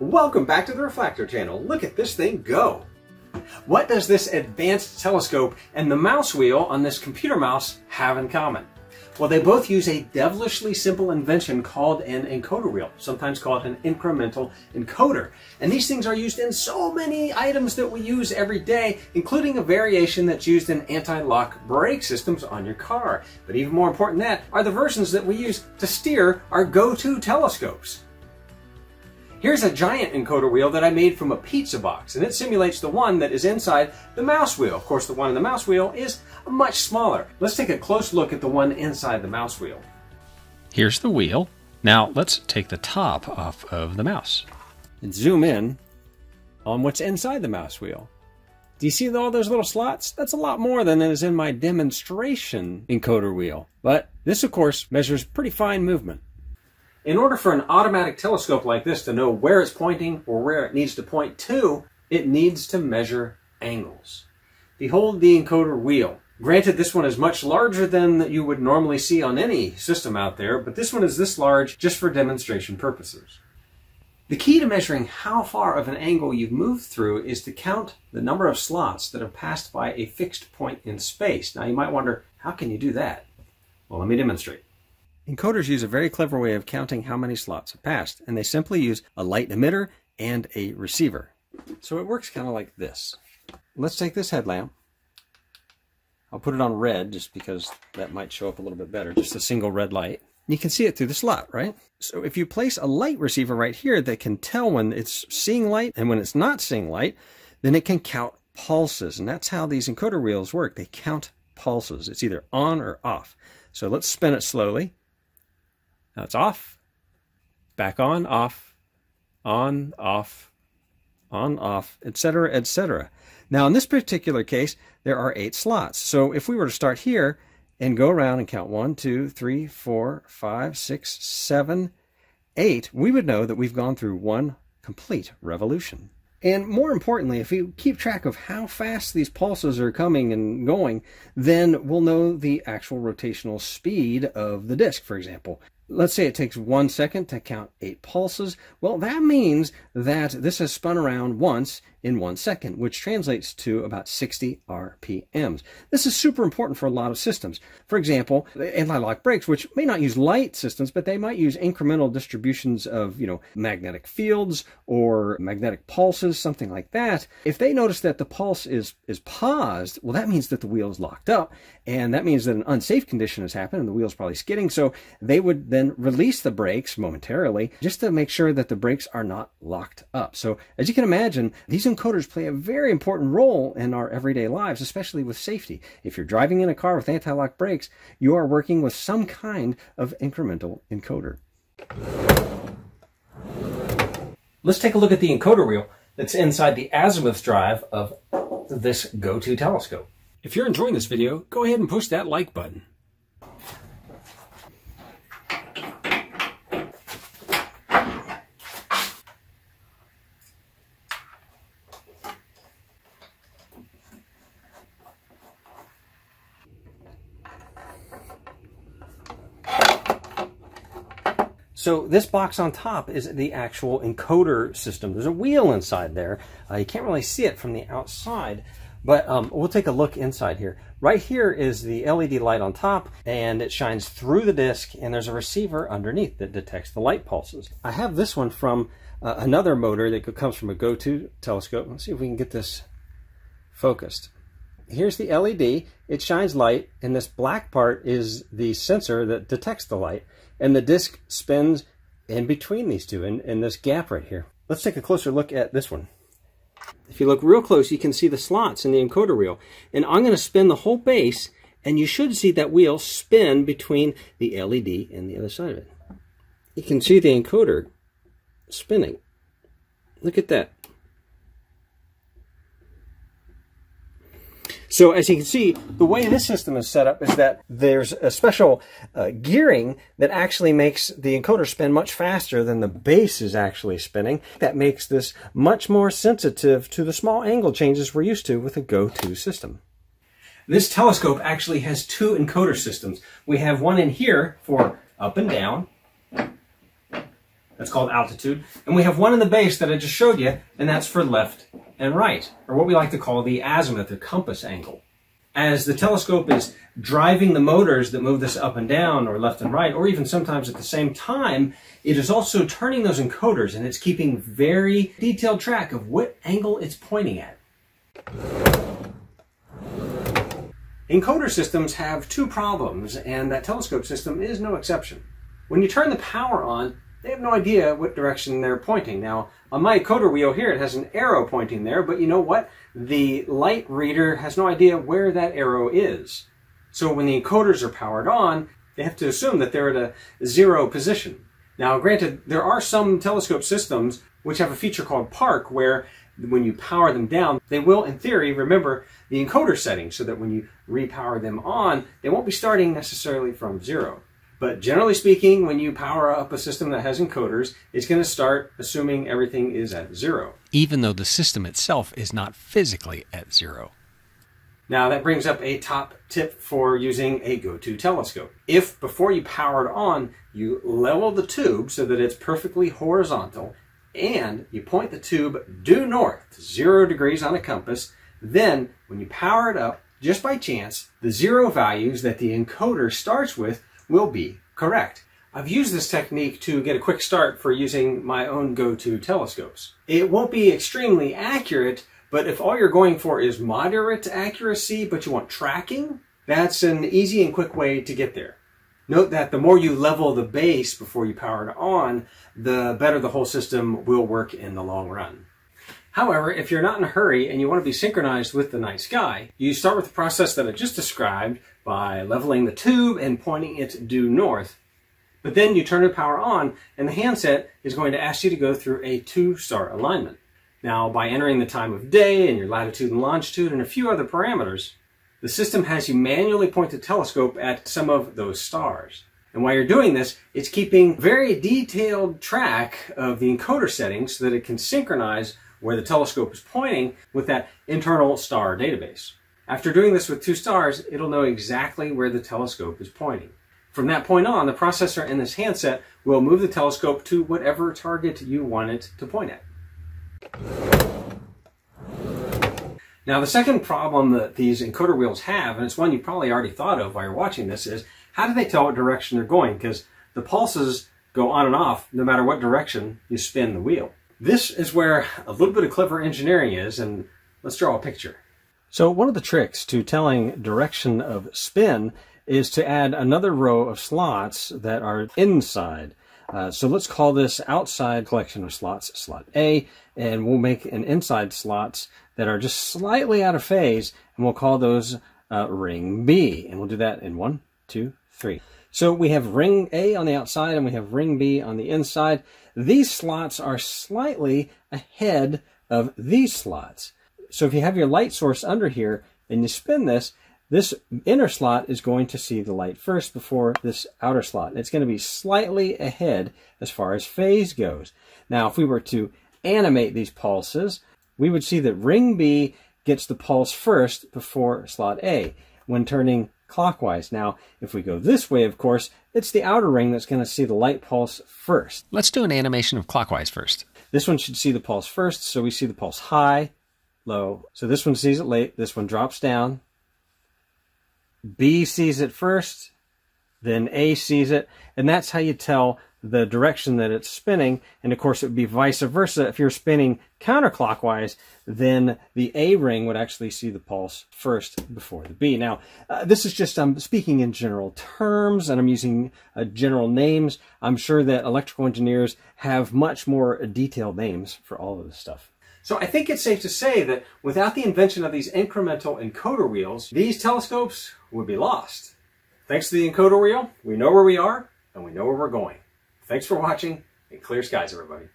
Welcome back to the Reflactor channel. Look at this thing go. What does this advanced telescope and the mouse wheel on this computer mouse have in common? Well, they both use a devilishly simple invention called an encoder wheel, sometimes called an incremental encoder. And these things are used in so many items that we use every day, including a variation that's used in anti-lock brake systems on your car. But even more important than that are the versions that we use to steer our go-to telescopes. Here's a giant encoder wheel that I made from a pizza box, and it simulates the one that is inside the mouse wheel. Of course, the one in the mouse wheel is much smaller. Let's take a close look at the one inside the mouse wheel. Here's the wheel. Now let's take the top off of the mouse. And zoom in on what's inside the mouse wheel. Do you see all those little slots? That's a lot more than is in my demonstration encoder wheel. But this, of course, measures pretty fine movement. In order for an automatic telescope like this to know where it's pointing or where it needs to point to, it needs to measure angles. Behold the encoder wheel. Granted, this one is much larger than that you would normally see on any system out there, but this one is this large just for demonstration purposes. The key to measuring how far of an angle you've moved through is to count the number of slots that have passed by a fixed point in space. Now you might wonder, how can you do that? Well, let me demonstrate. Encoders use a very clever way of counting how many slots have passed, and they simply use a light emitter and a receiver. So it works kind of like this. Let's take this headlamp. I'll put it on red just because that might show up a little bit better, just a single red light. You can see it through the slot, right? So if you place a light receiver right here that can tell when it's seeing light and when it's not seeing light, then it can count pulses. And that's how these encoder wheels work. They count pulses. It's either on or off. So let's spin it slowly. Now it's off, back on, off, on, off, on, off, etc., etc. Now in this particular case, there are eight slots. So if we were to start here and go around and count one, two, three, four, five, six, seven, eight, we would know that we've gone through one complete revolution. And more importantly, if we keep track of how fast these pulses are coming and going, then we'll know the actual rotational speed of the disk, for example let's say it takes one second to count eight pulses. Well, that means that this has spun around once in one second, which translates to about 60 RPMs. This is super important for a lot of systems. For example, anti-lock brakes, which may not use light systems, but they might use incremental distributions of, you know, magnetic fields or magnetic pulses, something like that. If they notice that the pulse is, is paused, well, that means that the wheel is locked up, and that means that an unsafe condition has happened and the wheel's probably skidding. So they would then release the brakes momentarily just to make sure that the brakes are not locked up. So as you can imagine, these encoders play a very important role in our everyday lives, especially with safety. If you're driving in a car with anti-lock brakes, you are working with some kind of incremental encoder. Let's take a look at the encoder wheel that's inside the azimuth drive of this go-to telescope. If you're enjoying this video, go ahead and push that like button. So this box on top is the actual encoder system. There's a wheel inside there. Uh, you can't really see it from the outside, but um, we'll take a look inside here. Right here is the LED light on top, and it shines through the disc, and there's a receiver underneath that detects the light pulses. I have this one from uh, another motor that comes from a go-to telescope. Let's see if we can get this focused. Here's the LED. It shines light, and this black part is the sensor that detects the light and the disc spins in between these two, in, in this gap right here. Let's take a closer look at this one. If you look real close, you can see the slots in the encoder wheel. And I'm going to spin the whole base, and you should see that wheel spin between the LED and the other side of it. You can see the encoder spinning. Look at that. So as you can see, the way this system is set up is that there's a special uh, gearing that actually makes the encoder spin much faster than the base is actually spinning. That makes this much more sensitive to the small angle changes we're used to with a go-to system. This telescope actually has two encoder systems. We have one in here for up and down, That's called altitude. And we have one in the base that I just showed you, and that's for left and right, or what we like to call the azimuth, the compass angle. As the telescope is driving the motors that move this up and down, or left and right, or even sometimes at the same time, it is also turning those encoders, and it's keeping very detailed track of what angle it's pointing at. Encoder systems have two problems, and that telescope system is no exception. When you turn the power on, they have no idea what direction they're pointing. Now, on my encoder wheel here, it has an arrow pointing there, but you know what? The light reader has no idea where that arrow is. So when the encoders are powered on, they have to assume that they're at a zero position. Now, granted, there are some telescope systems which have a feature called Park, where when you power them down, they will, in theory, remember the encoder setting so that when you repower them on, they won't be starting necessarily from zero. But generally speaking, when you power up a system that has encoders, it's going to start assuming everything is at zero. Even though the system itself is not physically at zero. Now that brings up a top tip for using a go-to telescope. If before you power it on, you level the tube so that it's perfectly horizontal and you point the tube due north, zero degrees on a compass, then when you power it up, just by chance, the zero values that the encoder starts with will be correct. I've used this technique to get a quick start for using my own go-to telescopes. It won't be extremely accurate, but if all you're going for is moderate accuracy, but you want tracking, that's an easy and quick way to get there. Note that the more you level the base before you power it on, the better the whole system will work in the long run. However, if you're not in a hurry and you want to be synchronized with the night sky, you start with the process that I just described by leveling the tube and pointing it due north. But then you turn the power on and the handset is going to ask you to go through a two-star alignment. Now, by entering the time of day and your latitude and longitude and a few other parameters, the system has you manually point the telescope at some of those stars. And while you're doing this, it's keeping very detailed track of the encoder settings so that it can synchronize where the telescope is pointing with that internal star database. After doing this with two stars, it'll know exactly where the telescope is pointing. From that point on, the processor in this handset will move the telescope to whatever target you want it to point at. Now, the second problem that these encoder wheels have, and it's one you probably already thought of while you're watching this, is how do they tell what direction they're going? Because the pulses go on and off no matter what direction you spin the wheel. This is where a little bit of clever engineering is, and let's draw a picture. So one of the tricks to telling direction of spin is to add another row of slots that are inside. Uh, so let's call this outside collection of slots slot A, and we'll make an inside slots that are just slightly out of phase, and we'll call those uh, ring B. And we'll do that in one, two, three. So we have ring A on the outside and we have ring B on the inside. These slots are slightly ahead of these slots. So if you have your light source under here and you spin this, this inner slot is going to see the light first before this outer slot. It's going to be slightly ahead as far as phase goes. Now, if we were to animate these pulses, we would see that ring B gets the pulse first before slot A when turning clockwise. Now, if we go this way, of course, it's the outer ring that's going to see the light pulse first. Let's do an animation of clockwise first. This one should see the pulse first, so we see the pulse high, low. So this one sees it late, this one drops down. B sees it first, then A sees it, and that's how you tell the direction that it's spinning. And of course, it would be vice versa. If you're spinning counterclockwise, then the A ring would actually see the pulse first before the B. Now, uh, this is just, I'm speaking in general terms and I'm using uh, general names. I'm sure that electrical engineers have much more detailed names for all of this stuff. So I think it's safe to say that without the invention of these incremental encoder wheels, these telescopes would be lost. Thanks to the encoder wheel, we know where we are and we know where we're going. Thanks for watching and clear skies, everybody.